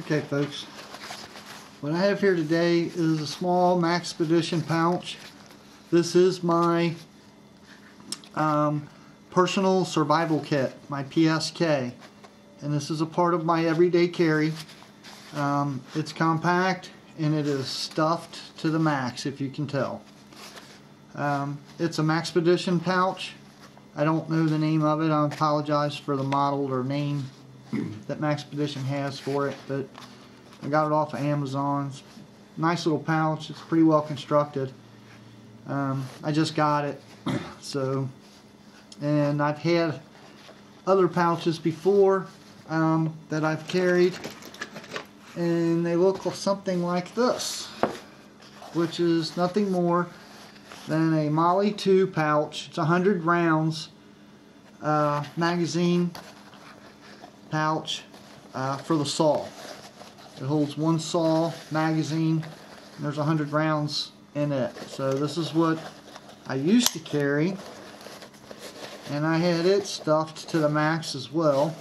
Okay folks, what I have here today is a small Maxpedition pouch. This is my um, personal survival kit, my PSK. And this is a part of my everyday carry. Um, it's compact and it is stuffed to the max if you can tell. Um, it's a Maxpedition pouch. I don't know the name of it. I apologize for the model or name that Maxpedition has for it, but I got it off of Amazon. Nice little pouch. It's pretty well constructed. Um, I just got it, so and I've had other pouches before um, that I've carried, and they look something like this, which is nothing more than a MOLLE 2 pouch. It's 100 rounds uh, magazine pouch uh, for the SAW. It holds one SAW, magazine, there's 100 rounds in it. So this is what I used to carry. And I had it stuffed to the max as well.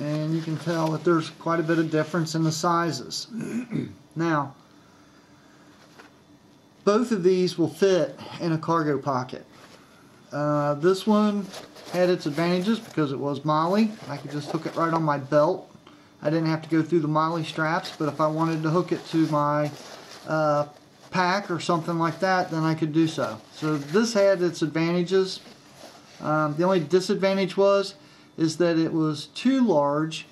And you can tell that there's quite a bit of difference in the sizes. now, both of these will fit in a cargo pocket. Uh, this one had its advantages because it was MOLLE. I could just hook it right on my belt. I didn't have to go through the MOLLE straps, but if I wanted to hook it to my uh, pack or something like that, then I could do so. So this had its advantages. Um, the only disadvantage was is that it was too large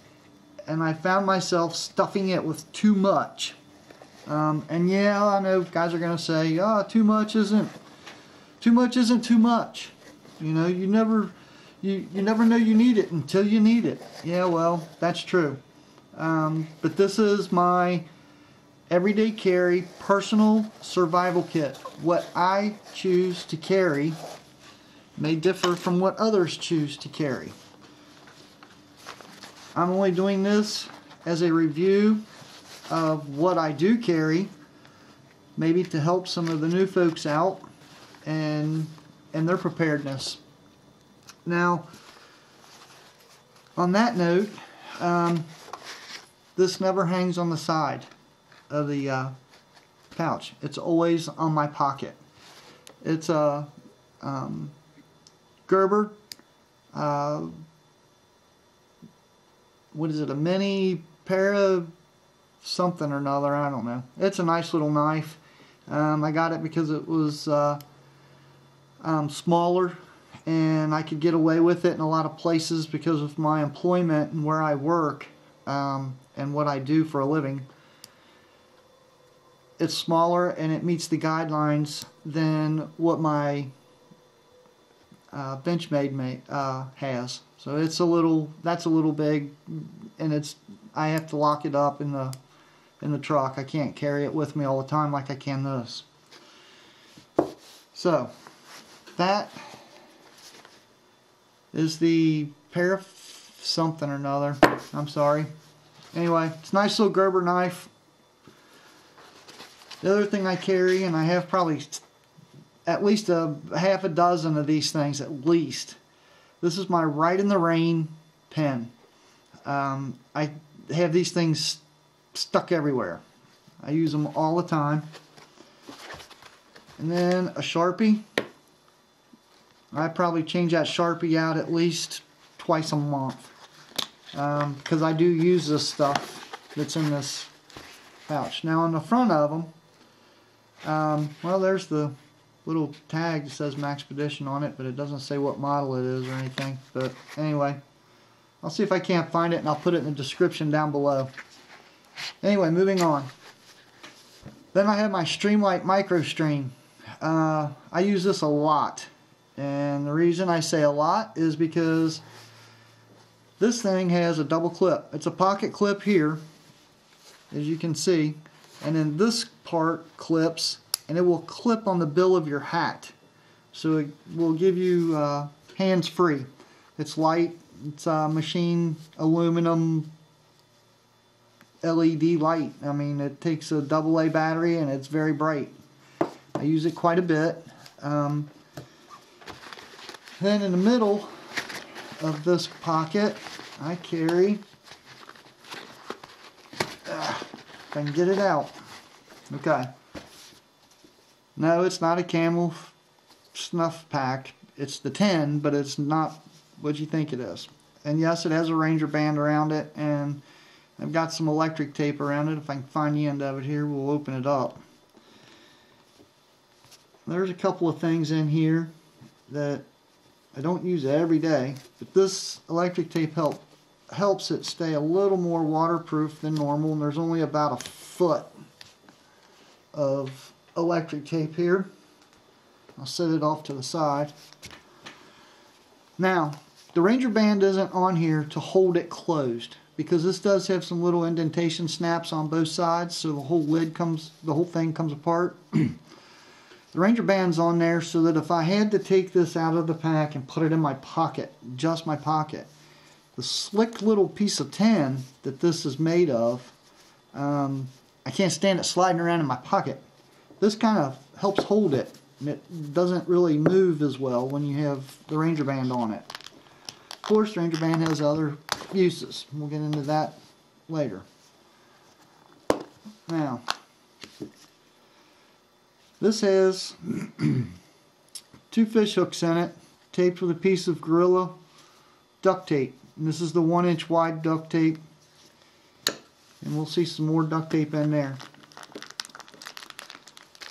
and I found myself stuffing it with too much. Um, and yeah, I know guys are going to say, oh, too much isn't too much isn't too much. You know, you never you, you never know you need it until you need it. Yeah, well, that's true. Um, but this is my everyday carry personal survival kit. What I choose to carry may differ from what others choose to carry. I'm only doing this as a review of what I do carry, maybe to help some of the new folks out and and their preparedness. Now, on that note, um, this never hangs on the side of the uh, pouch. It's always on my pocket. It's a um, Gerber, uh, what is it, a mini para something or another, I don't know. It's a nice little knife. Um, I got it because it was uh, um, smaller and I could get away with it in a lot of places because of my employment and where I work um, and what I do for a living. It's smaller and it meets the guidelines than what my uh, Benchmade may, uh, has. So it's a little, that's a little big, and it's, I have to lock it up in the, in the truck. I can't carry it with me all the time like I can this. So, that is the pair of something or another. I'm sorry. Anyway, it's a nice little Gerber knife. The other thing I carry, and I have probably at least a half a dozen of these things at least. This is my Rite in the Rain pen. Um, I have these things stuck everywhere. I use them all the time. And then a Sharpie. I probably change that Sharpie out at least twice a month. Because um, I do use this stuff that's in this pouch. Now on the front of them, um, well there's the little tag that says Maxpedition on it, but it doesn't say what model it is or anything. But anyway, I'll see if I can't find it and I'll put it in the description down below. Anyway, moving on. Then I have my Streamlight MicroStream. Uh, I use this a lot. And the reason I say a lot is because this thing has a double clip. It's a pocket clip here, as you can see. And then this part clips, and it will clip on the bill of your hat. So it will give you uh, hands-free. It's light. It's a machine aluminum LED light. I mean, it takes a double A battery and it's very bright. I use it quite a bit. Um, then in the middle of this pocket, I carry ah, If I can get it out. Okay. No, it's not a camel snuff pack. It's the 10, but it's not what you think it is. And yes, it has a ranger band around it, and I've got some electric tape around it. If I can find the end of it here, we'll open it up. There's a couple of things in here that I don't use it every day, but this electric tape help, helps it stay a little more waterproof than normal, and there's only about a foot of electric tape here. I'll set it off to the side. Now, the Ranger band isn't on here to hold it closed because this does have some little indentation snaps on both sides so the whole lid comes, the whole thing comes apart. the Ranger band's on there so that if I had to take this out of the pack and put it in my pocket, just my pocket, the slick little piece of tin that this is made of, um, I can't stand it sliding around in my pocket. This kind of helps hold it and it doesn't really move as well when you have the Ranger band on it. Of course, Ranger band has other uses. We'll get into that later. Now, this has two fish hooks in it, taped with a piece of Gorilla duct tape. And this is the one inch wide duct tape. And we'll see some more duct tape in there.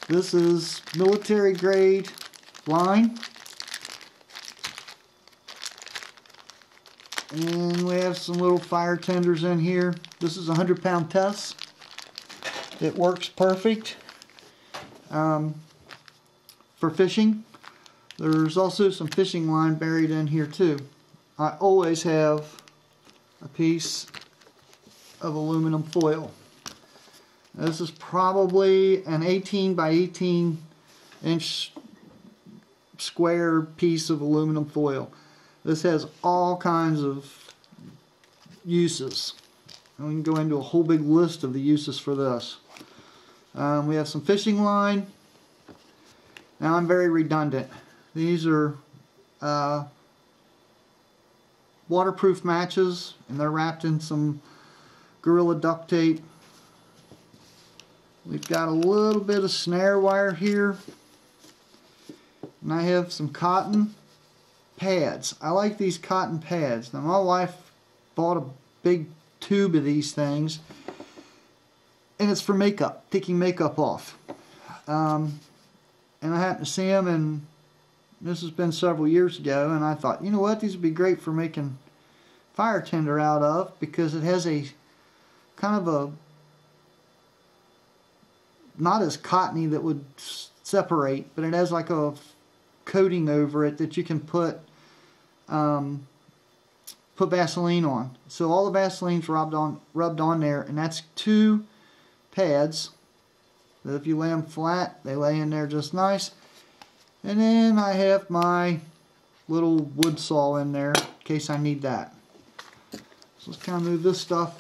This is military grade line. And we have some little fire tenders in here. This is a 100 pound test. It works perfect um, for fishing. There's also some fishing line buried in here too. I always have a piece of aluminum foil. This is probably an 18 by 18 inch square piece of aluminum foil. This has all kinds of uses. And we can go into a whole big list of the uses for this. Um, we have some fishing line. Now I'm very redundant. These are uh, waterproof matches and they're wrapped in some Gorilla duct tape. We've got a little bit of snare wire here. And I have some cotton pads. I like these cotton pads. Now my wife bought a big tube of these things and it's for makeup, taking makeup off. Um, and I happened to see them and this has been several years ago and I thought, you know what, these would be great for making fire tinder out of because it has a kind of a not as cottony that would separate, but it has like a coating over it that you can put um, put Vaseline on. So all the Vaseline's rubbed on rubbed on there, and that's two pads. That if you lay them flat, they lay in there just nice. And then I have my little wood saw in there in case I need that. So let's kind of move this stuff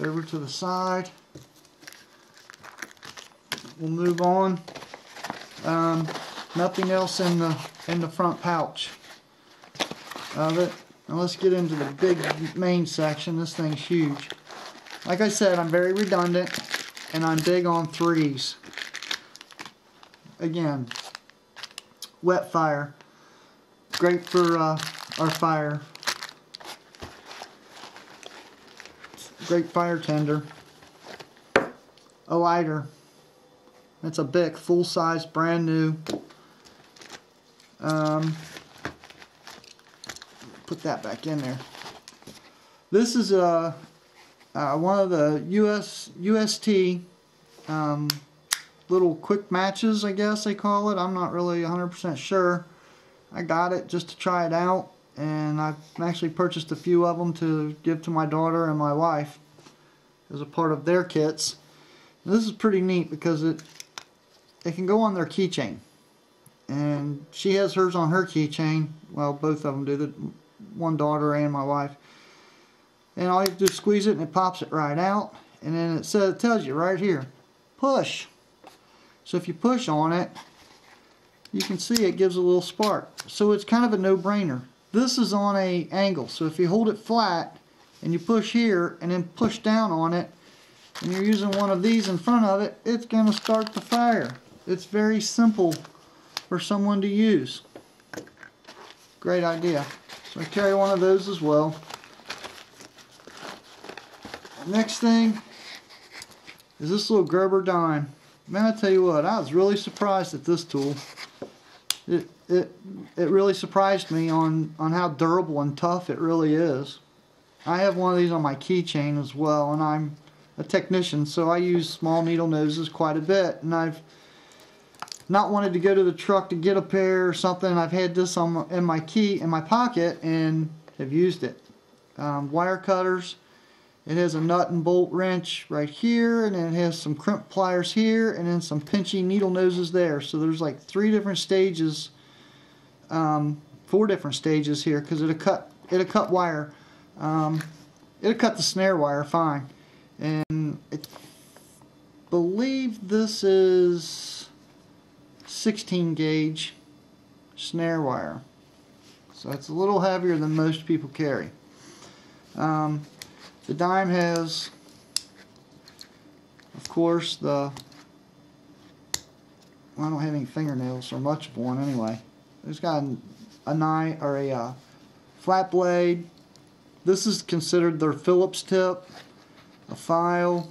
over to the side. We'll move on. Um, nothing else in the in the front pouch of it. Now let's get into the big main section. This thing's huge. Like I said, I'm very redundant and I'm big on threes. Again, wet fire. Great for uh, our fire. Great fire tender. A lighter. It's a Bic, full size, brand new. Um, put that back in there. This is a uh, one of the US UST um, little quick matches, I guess they call it. I'm not really 100% sure. I got it just to try it out, and I've actually purchased a few of them to give to my daughter and my wife as a part of their kits. this is pretty neat because it it can go on their keychain. And she has hers on her keychain. Well, both of them do. The one daughter and my wife. And all you do is squeeze it and it pops it right out. And then it says it tells you right here, push. So if you push on it, you can see it gives a little spark. So it's kind of a no-brainer. This is on a angle, so if you hold it flat and you push here and then push down on it, and you're using one of these in front of it, it's going to start the fire. It's very simple for someone to use. Great idea. So I carry one of those as well. Next thing is this little Gerber dime. Man, I tell you what, I was really surprised at this tool. It, it, it really surprised me on, on how durable and tough it really is. I have one of these on my keychain as well, and I'm a technician, so I use small needle noses quite a bit, and I've not wanted to go to the truck to get a pair or something. I've had this on in my key in my pocket and have used it. Um, wire cutters. It has a nut and bolt wrench right here, and then it has some crimp pliers here, and then some pinchy needle noses there. So there's like three different stages, um, four different stages here, because it'll cut it'll cut wire. Um, it'll cut the snare wire fine, and I believe this is 16 gauge snare wire. So it's a little heavier than most people carry. Um, the dime has, of course, the, well, I don't have any fingernails or much of one anyway. It's got a knife or a uh, flat blade. This is considered their Phillips tip, a file.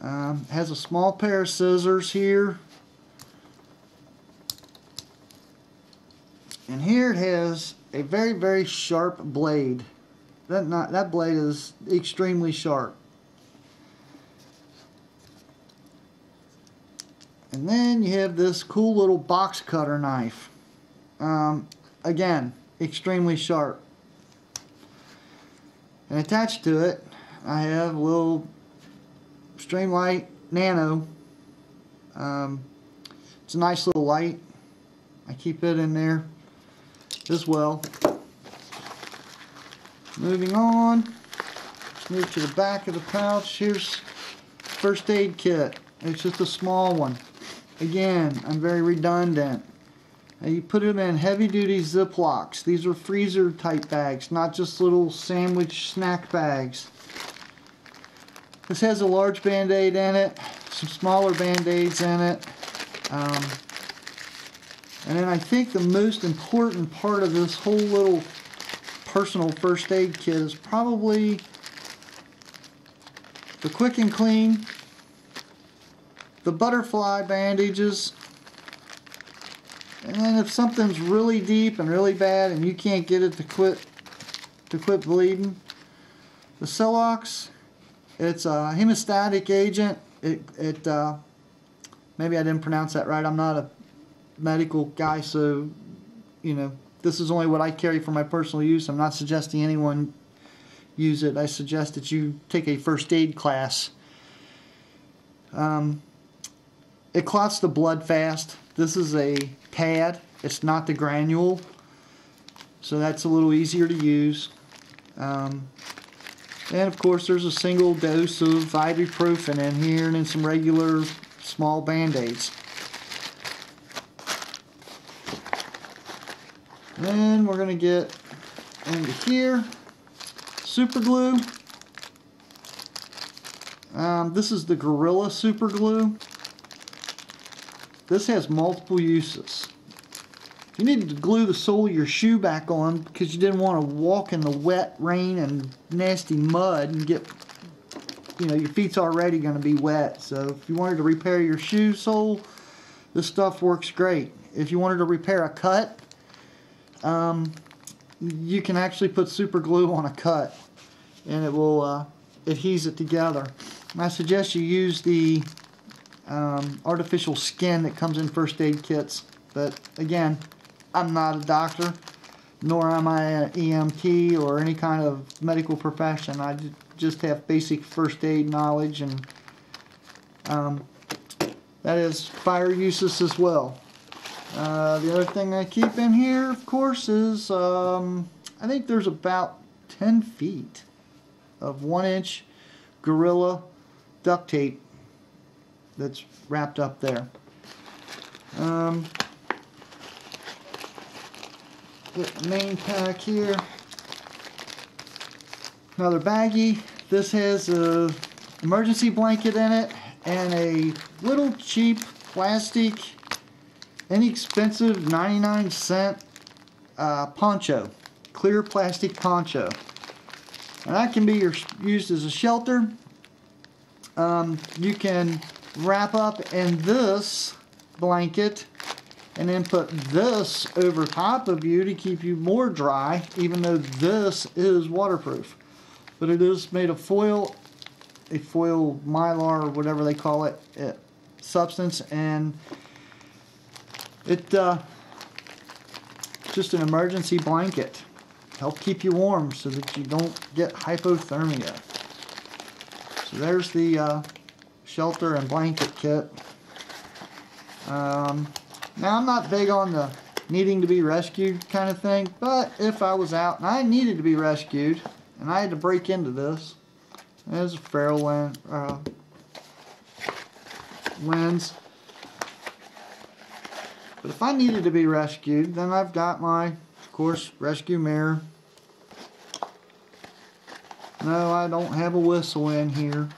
Um, has a small pair of scissors here. And here it has a very, very sharp blade. That not that blade is extremely sharp. And then you have this cool little box cutter knife. Um, again, extremely sharp. And attached to it, I have a little Streamlight Nano. Um, it's a nice little light. I keep it in there as well. Moving on, let's move to the back of the pouch. Here's first aid kit. It's just a small one. Again, I'm very redundant. Now you put it in heavy duty Ziplocs. These are freezer type bags, not just little sandwich snack bags. This has a large band-aid in it, some smaller band-aids in it. Um, and then I think the most important part of this whole little personal first aid kit is probably the quick and clean, the butterfly bandages, and then if something's really deep and really bad and you can't get it to quit to quit bleeding, the Celox, it's a hemostatic agent. It, it uh, maybe I didn't pronounce that right. I'm not a medical guy, so you know this is only what I carry for my personal use. I'm not suggesting anyone use it. I suggest that you take a first aid class. Um, it clots the blood fast. This is a pad. It's not the granule, so that's a little easier to use. Um, and of course, there's a single dose of ibuprofen in here, and then some regular small band-aids. Then we're going to get into here, super glue. Um, this is the Gorilla Super Glue. This has multiple uses. You needed to glue the sole of your shoe back on because you didn't want to walk in the wet rain and nasty mud and get, you know, your feet's already going to be wet. So if you wanted to repair your shoe sole, this stuff works great. If you wanted to repair a cut, um, you can actually put super glue on a cut and it will uh, adhese it together. I suggest you use the um, artificial skin that comes in first aid kits. But again, I'm not a doctor, nor am I an EMT or any kind of medical profession. I just have basic first aid knowledge and um, that is fire uses as well. Uh, the other thing I keep in here, of course, is um, I think there's about 10 feet of one inch Gorilla duct tape that's wrapped up there. Um, the main pack here. Another baggie. This has a emergency blanket in it and a little cheap plastic inexpensive 99 cent uh, poncho clear plastic poncho. And that can be your, used as a shelter. Um, you can wrap up in this blanket and then put this over top of you to keep you more dry even though this is waterproof. But it is made of foil a foil mylar or whatever they call it, it substance and it uh, just an emergency blanket. Help keep you warm so that you don't get hypothermia. So there's the uh, shelter and blanket kit. Um, now I'm not big on the needing to be rescued kind of thing, but if I was out and I needed to be rescued and I had to break into this, there's a Fresnel lens, uh, lens. But if I needed to be rescued, then I've got my, of course, rescue mirror. No, I don't have a whistle in here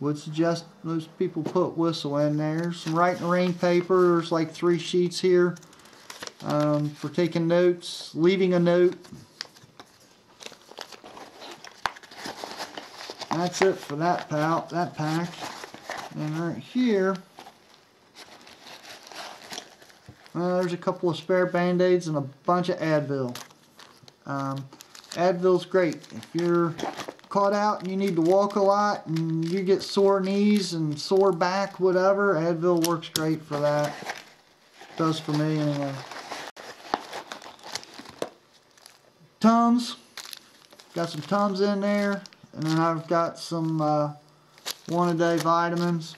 would suggest those people put whistle in there. Some writing rain paper. There's like three sheets here um, for taking notes, leaving a note. That's it for that pal, that pack. And right here, uh, there's a couple of spare band-aids and a bunch of Advil. Um, Advil's great. If you're caught out and you need to walk a lot and you get sore knees and sore back, whatever, Advil works great for that. Does for me anyway. Tums. Got some Tums in there. And then I've got some uh, one a day vitamins.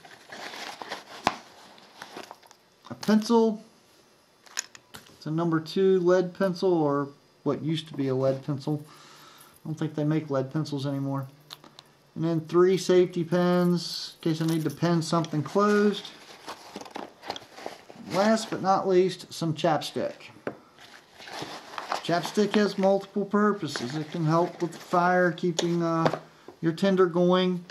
A pencil. It's a number two lead pencil or what used to be a lead pencil. I don't think they make lead pencils anymore. And then three safety pins in case I need to pin something closed. Last but not least, some chapstick. Chapstick has multiple purposes. It can help with the fire, keeping uh, your tinder going,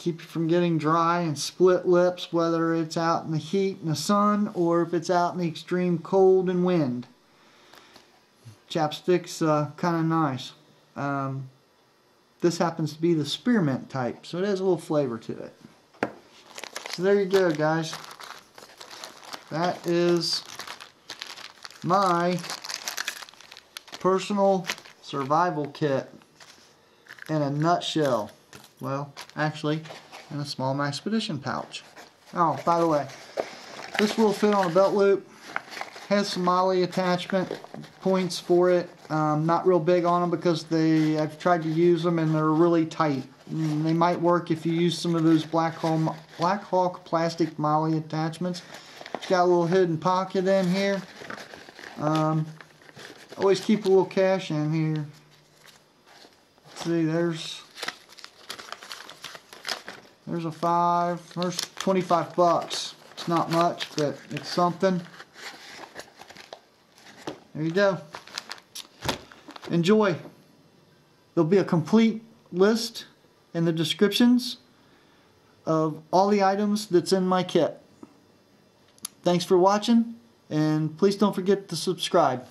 keep you from getting dry and split lips, whether it's out in the heat and the sun or if it's out in the extreme cold and wind. Chapstick's uh, kind of nice. Um, this happens to be the spearmint type, so it has a little flavor to it. So there you go, guys. That is my personal survival kit in a nutshell. Well, actually, in a small Maxpedition pouch. Oh, by the way, this will fit on a belt loop. Has some MOLLE attachment points for it. Um, not real big on them because they I've tried to use them and they're really tight. Mm, they might work if you use some of those Black Hawk, Black Hawk plastic MOLLE attachments. It's got a little hidden pocket in here. Um, always keep a little cash in here. Let's see, there's there's a five. There's 25 bucks. It's not much, but it's something. There you go. Enjoy. There'll be a complete list in the descriptions of all the items that's in my kit. Thanks for watching, and please don't forget to subscribe.